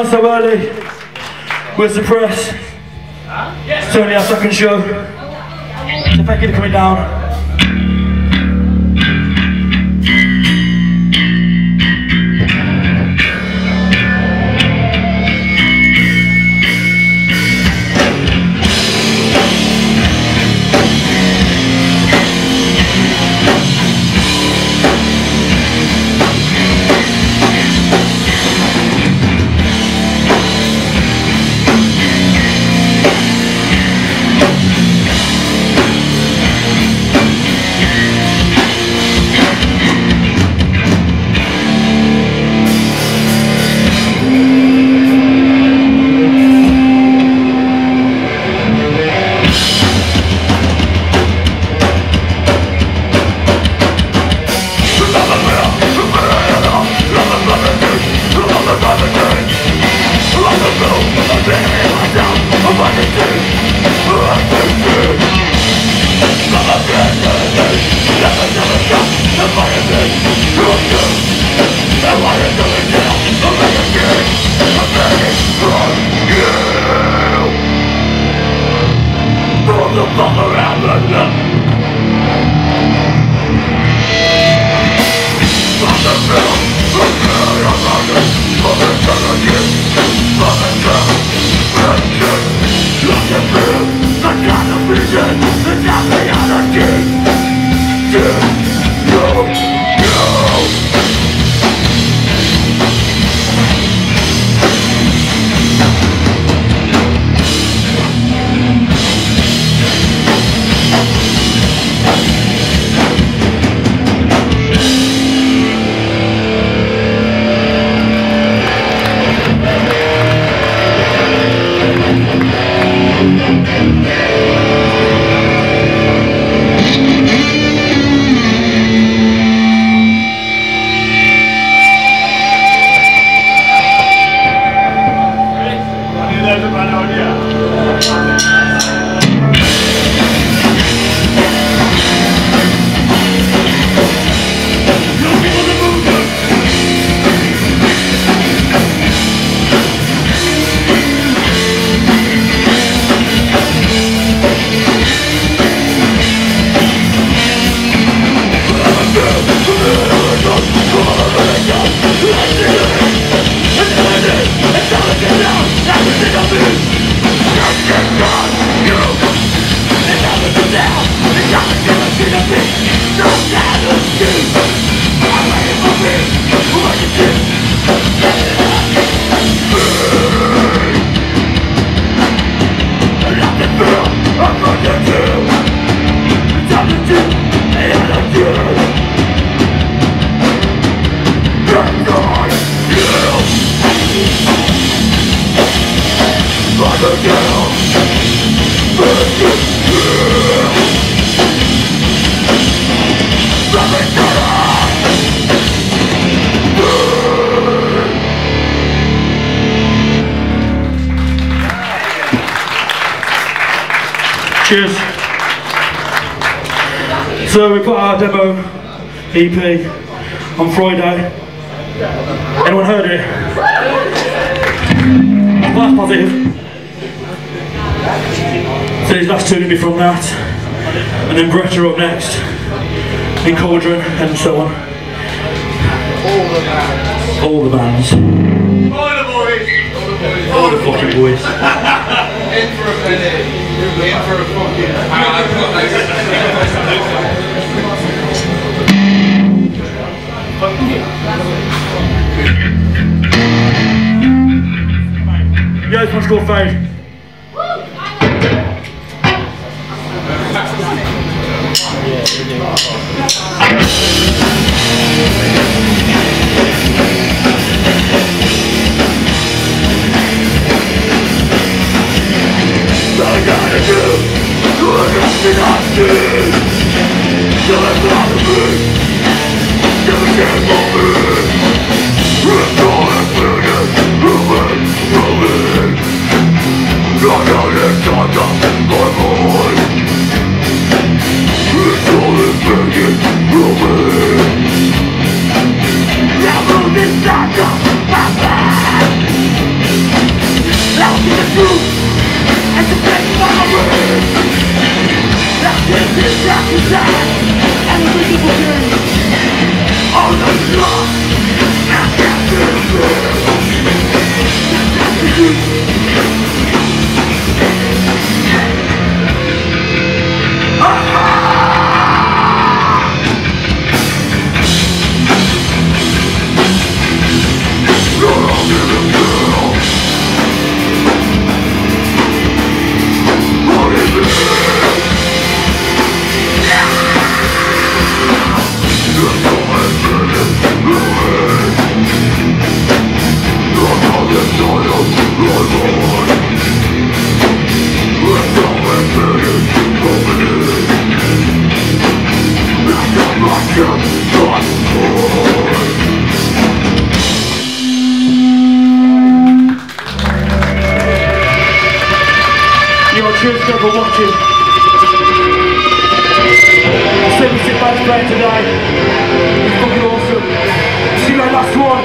Down so early. We're Suppress. It's only our second show. So thank you for coming down. from around the film, the the the Cheers. So we put our demo EP on Friday. Anyone heard it? Well, positive. So these last two will be from that. And then Brett are up next. In Cauldron and so on. All the bands. All the boys! All the fucking boys. In for a minute. In for a fucking. You guys want to go fight? Now cheers for watching. Seven Sick Band's playing today. It's fucking awesome. See you last one.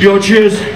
Yo, cheers.